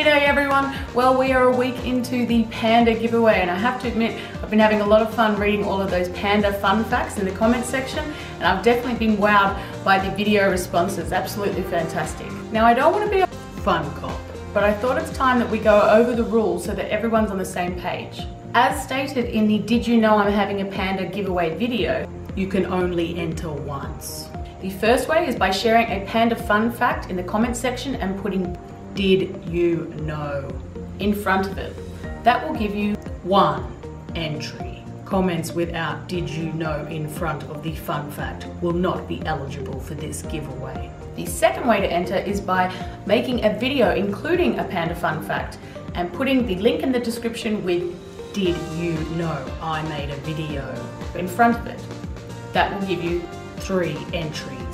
Hey everyone, well we are a week into the Panda giveaway and I have to admit I've been having a lot of fun reading all of those Panda fun facts in the comments section and I've definitely been wowed by the video responses, absolutely fantastic. Now I don't want to be a fun cop, but I thought it's time that we go over the rules so that everyone's on the same page. As stated in the Did You Know I'm Having a Panda giveaway video, you can only enter once. The first way is by sharing a Panda fun fact in the comments section and putting did you know in front of it. That will give you one entry. Comments without did you know in front of the fun fact will not be eligible for this giveaway. The second way to enter is by making a video including a Panda fun fact and putting the link in the description with did you know I made a video in front of it. That will give you three entries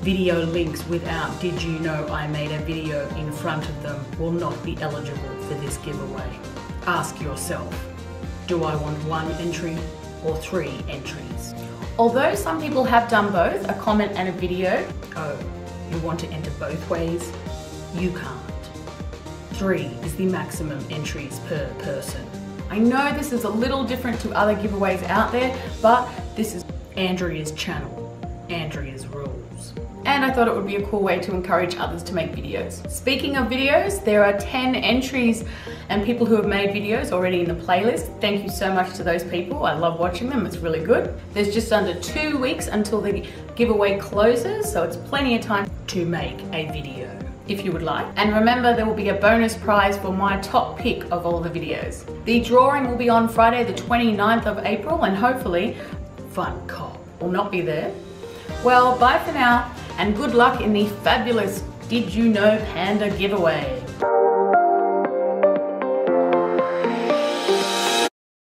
video links without did you know I made a video in front of them will not be eligible for this giveaway. Ask yourself, do I want one entry or three entries? Although some people have done both, a comment and a video, oh, you want to enter both ways? You can't. Three is the maximum entries per person. I know this is a little different to other giveaways out there, but this is Andrea's channel, Andrea's rules and I thought it would be a cool way to encourage others to make videos. Speaking of videos, there are 10 entries and people who have made videos already in the playlist. Thank you so much to those people. I love watching them, it's really good. There's just under two weeks until the giveaway closes, so it's plenty of time to make a video if you would like. And remember, there will be a bonus prize for my top pick of all the videos. The drawing will be on Friday the 29th of April and hopefully Fun Cop will not be there. Well, bye for now and good luck in the fabulous Did You Know Panda giveaway.